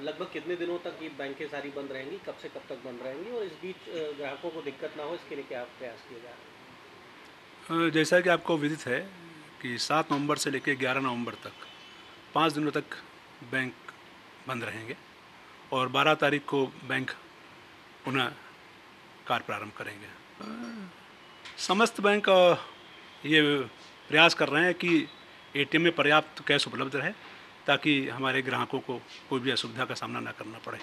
लगभग कितने दिनों तक ये बैंकें सारी बंद रहेंगी? कब से कब तक बंद रहेंगी? और इस बीच ग्राहकों को दिक्कत ना हो, इसके लिए क्या प्रयास किए जा रहे हैं? जैसा कि आपको विदित है कि सात नवंबर से लेकर ग्यारह नवंबर तक पाँच दिनों तक बैंक बंद रहेंगे और बारह तारीख को बैंक पुनः कार्य प्रारंभ करेंगे। समस्त बैंक ये प्रयास कर रहे हैं कि एटीएम में पर्याप्त कैश उपलब्ध रहे। ताकि हमारे ग्राहकों को कोई भी असुविधा का सामना ना करना पड़े।